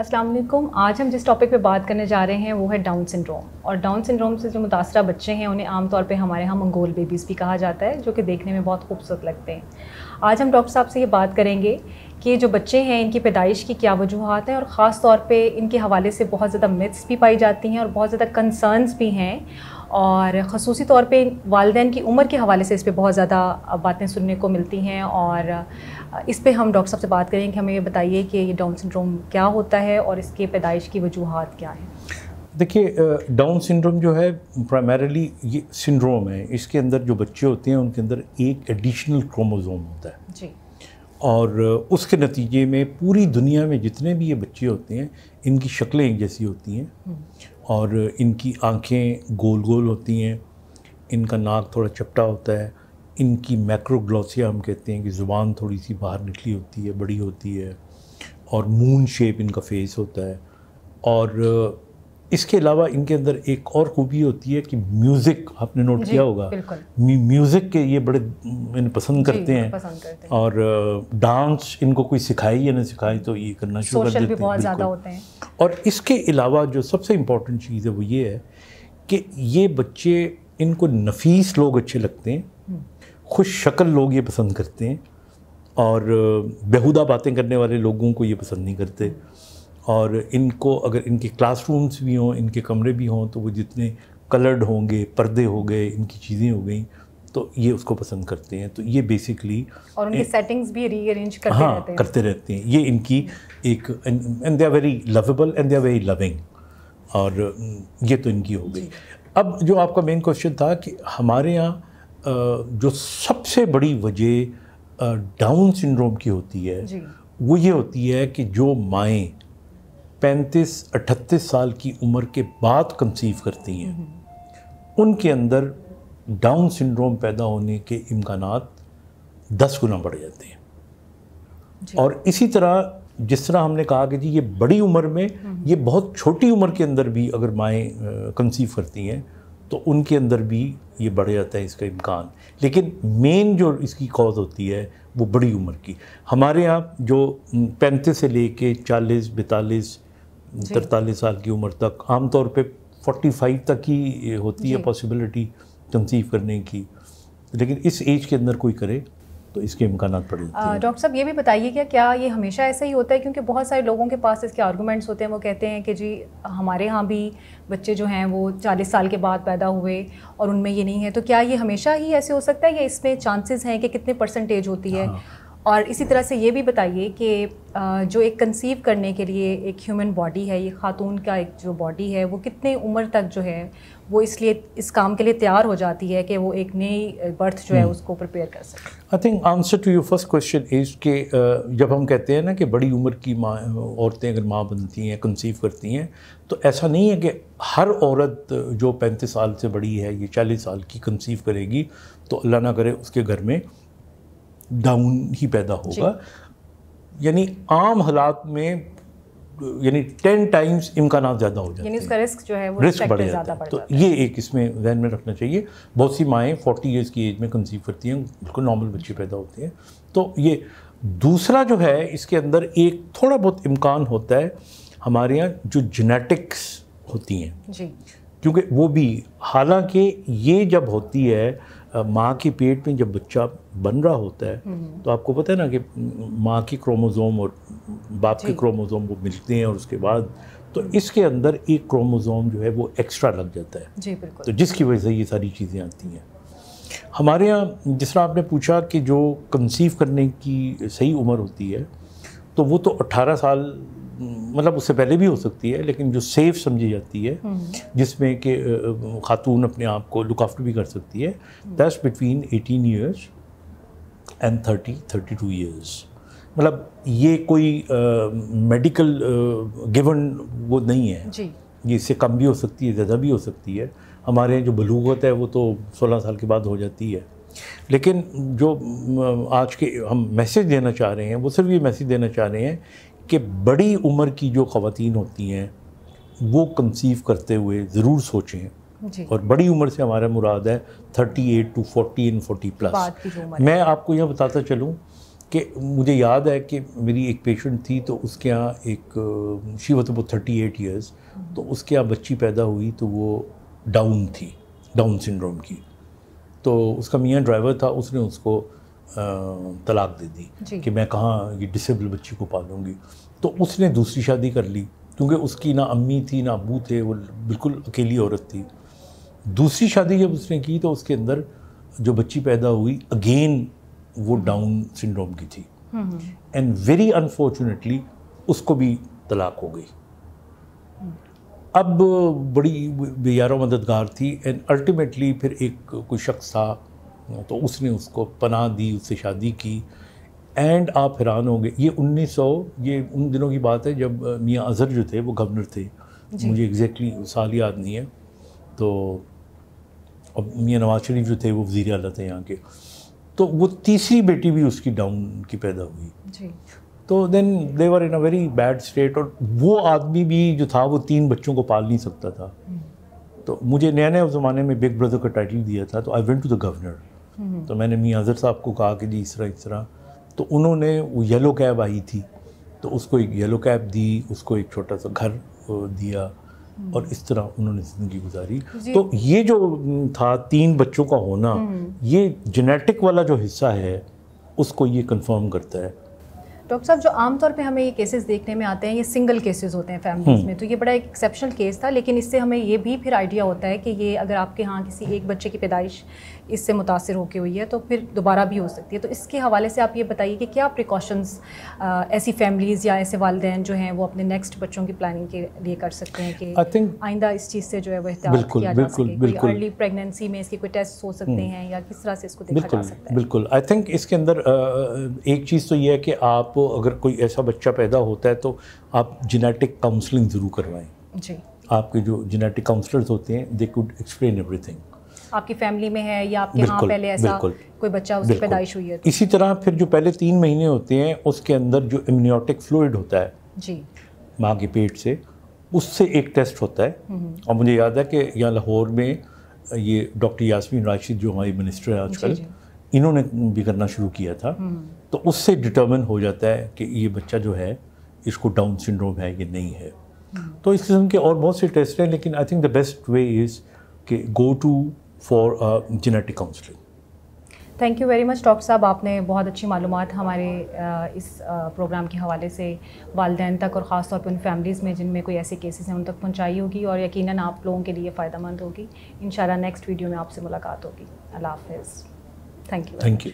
अस्सलाम वालेकुम। आज हम जिस टॉपिक पे बात करने जा रहे हैं, वो है डाउन सिंड्रोम और डाउन सिंड्रोम से जो मुतासरा बच्चे हैं, उन्हें आमतौर पे हमारे यहाँ मंगोल बेबीज़ भी कहा जाता है, जो कि देखने में बहुत खूबसूरत लगते हैं। आज हम डॉक्टर साहब से ये बात करेंगे कि जो बच्चे हैं, इनकी पैदाइश की क्या वजूहत हैं, और ख़ास तौर पे इनके हवाले से बहुत ज़्यादा मिथ्स भी पाई जाती हैं, और बहुत ज़्यादा कंसर्नस भी हैं। और ख़सूसी तौर पे वालदेन की उम्र के हवाले से इस पर बहुत ज़्यादा बातें सुनने को मिलती हैं, और इस पर हम डॉक्टर साहब से बात करेंगे कि हमें ये बताइए कि ये डाउन सिंड्रोम क्या होता है और इसके पैदाइश की वजूहत क्या है? देखिए डाउन सिंड्रोम जो है प्राइमरीली ये सिंड्रोम है। इसके अंदर जो बच्चे होते हैं उनके अंदर एक एडिशनल क्रोमोज़ोम होता है। जी। और उसके नतीजे में पूरी दुनिया में जितने भी ये बच्चे होते हैं इनकी शक्लें एक जैसी होती हैं। और इनकी आँखें गोल गोल होती हैं इनका नाक थोड़ा चपटा होता है इनकी मैक्रोग्लोसिया हम कहते हैं कि ज़ुबान थोड़ी सी बाहर निकली होती है बड़ी होती है और मून शेप इनका फेस होता है। और इसके अलावा इनके अंदर एक और खूबी होती है कि म्यूज़िक आपने नोट किया होगा। म्यूज़िक के ये बड़े मैंने पसंद करते हैं पसंद करते हैं। और डांस इनको कोई सिखाए या ना सिखाए तो ये करना शुरू कर देते हैं ज़्यादा। होते हैं। और इसके अलावा जो सबसे इम्पोर्टेंट चीज़ है वो ये है कि ये बच्चे इनको नफीस लोग अच्छे लगते हैं। खुश शक्ल लोग ये पसंद करते हैं और बेहुदा बातें करने वाले लोगों को ये पसंद नहीं करते। और इनको अगर इनके क्लासरूम्स भी हों इनके कमरे भी हों तो वो जितने कलर्ड होंगे पर्दे हो गए इनकी चीज़ें हो गई तो ये उसको पसंद करते हैं। तो ये बेसिकली और उनकी सेटिंग्स भी रीअरेंज करते हाँ रहते हैं। करते रहते हैं। ये इनकी एक and they are very lovable and they are very loving और ये तो इनकी हो गई। अब जो आपका मेन क्वेश्चन था कि हमारे यहाँ जो सबसे बड़ी वजह डाउन सिंड्रोम की होती है वो ये होती है कि जो माएँ पैंतीस अठतीस साल की उम्र के बाद कंसीव करती हैं उनके अंदर डाउन सिंड्रोम पैदा होने के इम्कान दस गुना बढ़ जाते हैं। और इसी तरह जिस तरह हमने कहा कि जी ये बड़ी उम्र में ये बहुत छोटी उम्र के अंदर भी अगर माएँ कंसीव करती हैं तो उनके अंदर भी ये बढ़ जाता है इसका इम्कान। लेकिन मेन जो इसकी कॉज होती है वो बड़ी उम्र की। हमारे यहाँ जो पैंतीस से ले कर चालीस बैतालीस तरतालीस साल की उम्र तक आमतौर पे 45 तक ही होती है पॉसिबिलिटी कंसीव करने की। लेकिन इस एज के अंदर कोई करे तो इसके इम्कान पड़ जाते हैं डॉक्टर साहब ये भी बताइए क्या क्या ये हमेशा ऐसा ही होता है? क्योंकि बहुत सारे लोगों के पास इसके आर्गूमेंट्स होते हैं। वो कहते हैं कि जी हमारे यहाँ भी बच्चे जो हैं वो 40 साल के बाद पैदा हुए और उनमें ये नहीं है। तो क्या ये हमेशा ही ऐसे हो सकता है या इसमें चांसेस हैं कि कितने परसेंटेज होती है? हाँ। और इसी तरह से ये भी बताइए कि जो एक कंसीव करने के लिए एक ह्यूमन बॉडी है ये खातून का एक जो बॉडी है वो कितने उम्र तक जो है वो इसलिए इस काम के लिए तैयार हो जाती है कि वो एक नई बर्थ जो है उसको प्रिपेयर कर सके? I think answer to your first question is कि जब हम कहते हैं ना कि बड़ी उम्र की माँ औरतें अगर माँ बनती हैं कंसीव करती हैं तो ऐसा नहीं है कि हर औरत जो पैंतीस साल से बड़ी है ये चालीस साल की कंसीव करेगी तो अल्लाह ना करे उसके घर में डाउन ही पैदा होगा। यानी आम हालात में यानी टेन टाइम्स इम्कान ज़्यादा हो जाते हैं। उसका रिस्क जो है वो रिस्क बढ़ जाता है। तो ये एक इसमें ध्यान में रखना चाहिए। बहुत सी माएँ फोर्टी ईयर्स की एज में कंसीव करती हैं बिल्कुल नॉर्मल बच्चे पैदा होते हैं। तो ये दूसरा जो है इसके अंदर एक थोड़ा बहुत इम्कान होता है हमारे यहाँ जो जेनेटिक्स होती हैं। क्योंकि वो भी हालाँकि ये जब होती है माँ के पेट में जब बच्चा बन रहा होता है तो आपको पता है ना कि माँ की क्रोमोज़ोम और बाप के। क्रोमोज़ोम वो मिलते हैं और उसके बाद तो इसके अंदर एक क्रोमोज़ोम जो है वो एक्स्ट्रा लग जाता है। जी बिल्कुल। तो जिसकी वजह से ये सारी चीज़ें आती हैं। हमारे यहाँ जिस तरह आपने पूछा कि जो कंसीव करने की सही उम्र होती है तो वो तो 18 साल मतलब उससे पहले भी हो सकती है लेकिन जो सेफ़ समझी जाती है जिसमें कि खातून अपने आप को लुक आफ्टर भी कर सकती है that's between 18 years and 30 32 years मतलब ये कोई मेडिकल गिवन वो नहीं है। जी। ये इससे कम भी हो सकती है ज़्यादा भी हो सकती है। हमारे यहाँ जो बलूगत है वो तो 16 साल के बाद हो जाती है। लेकिन जो आज के हम मैसेज देना चाह रहे हैं वो सिर्फ़ ये मैसेज देना चाह रहे हैं कि बड़ी उम्र की जो ख़वातीन होती हैं वो कंसीव करते हुए ज़रूर सोचें। और बड़ी उम्र से हमारा मुराद है 38 टू 40 एंड 40 प्लस। मैं आपको यह बताता चलूँ कि मुझे याद है कि मेरी एक पेशेंट थी तो उसके यहाँ एक she about thirty eight years तो उसके यहाँ बच्ची पैदा हुई तो वो डाउन थी डाउन सिंड्रोम की। तो उसका मियाँ ड्राइवर था उसने उसको तलाक दे दी कि मैं कहाँ ये डिसेबल बच्ची को पालूँगी। तो उसने दूसरी शादी कर ली क्योंकि उसकी ना अम्मी थी ना अबू थे वो बिल्कुल अकेली औरत थी। दूसरी शादी जब उसने की तो उसके अंदर जो बच्ची पैदा हुई अगेन वो डाउन सिंड्रोम की थी। एंड वेरी अनफॉर्चुनेटली उसको भी तलाक हो गई। अब बड़ी बेयारो मददगार थी एंड अल्टीमेटली फिर एक कोई शख्स था तो उसने उसको पनाह दी उससे शादी की। एंड आप हैरान होंगे ये 1900 ये उन दिनों की बात है जब मियाँ अजहर जो थे वो गवर्नर थे। मुझे एग्जैक्टली exactly साल याद नहीं है। तो अब मियाँ नवाज़ शरीफ जो थे वो वज़ीर अला थे यहाँ के। तो वो तीसरी बेटी भी उसकी डाउन की पैदा हुई। जी। तो then they were in a very bad state और वो आदमी भी जो था वो तीन बच्चों को पाल नहीं सकता था। हम्म। तो मुझे नए नए ज़माने में बिग ब्रदर का टाइटल दिया था तो I went to the governor तो मैंने मियाँ अजहर साहब को कहा कि जी इस तरह इस तरह तो उन्होंने वो येलो कैब आई थी तो उसको एक येलो कैब दी उसको एक छोटा सा घर दिया। और इस तरह उन्होंने ज़िंदगी गुजारी तो ये जो था तीन बच्चों का होना हम्म। ये जेनेटिक वाला जो हिस्सा है उसको ये कन्फर्म करता है डॉक्टर साहब जो आमतौर पे हमें ये केसेस देखने में आते हैं ये सिंगल केसेस होते हैं फैमिलीज़ हम्म। में। तो ये बड़ा एक एक्सेप्शनल केस था लेकिन इससे हमें ये भी फिर आइडिया होता है कि ये अगर आपके यहाँ किसी एक बच्चे की पैदाइश इससे मुतासर होकर हुई है तो फिर दोबारा भी हो सकती है। तो इसके हवाले से आप ये बताइए कि क्या प्रिकॉशंस ऐसी फैमिलीज़ या ऐसे वालदेन जो हैं वो अपने नेक्स्ट बच्चों की प्लानिंग के लिए कर सकते हैं कि आइंदा इस चीज़ से जो है वो एहतियात किया जा सके अर्ली प्रेगनेंसी में इसके कोई टेस्ट हो सकते हम्म। हैं या किस तरह से इसको देखा जा सकता है? बिल्कुल। आई थिंक इसके अंदर एक चीज़ तो ये है कि आप अगर कोई ऐसा बच्चा पैदा होता है तो आप जेनेटिक काउंसलिंग ज़रूर करवाएँ। जी। आपके जो जेनेटिक काउंसलर्स होते हैं दे कुड एक्सप्लेन एवरीथिंग आपकी फैमिली में है या आपके यहाँ पहले ऐसा कोई बच्चा उसकी पैदाइश हुई है तो। इसी तरह फिर जो पहले तीन महीने होते हैं उसके अंदर जो इम्यूनियोटिक फ्लूड होता है जी। माँ के पेट से उससे एक टेस्ट होता है। हम्म। और मुझे याद है कि यहाँ लाहौर में ये डॉक्टर यासमीन राशिद जो हमारी मिनिस्टर है आजकल इन्होंने भी करना शुरू किया था। हम्म। तो उससे डिटर्मिन हो जाता है कि ये बच्चा जो है इसको डाउन सिंड्रोम है ये नहीं है। हम्म। तो इस किस्म के और बहुत से टेस्ट हैं लेकिन I think the best way is कि go to for genetic counselling thank you very much doctor साहब। आपने बहुत अच्छी मालूम हमारे इस प्रोग्राम के हवाले से वालदेन तक और ख़ास तौर पर उन फैमिलीज़ में जिनमें कोई ऐसे केसेस हैं उन तक पहुँचाई होगी और यकीनन आप लोगों के लिए फ़ायदा मंद होगी। इन नेक्स्ट वीडियो में आपसे मुलाकात होगी। अल्लाह हाफ़ थैंक यू थैंक यू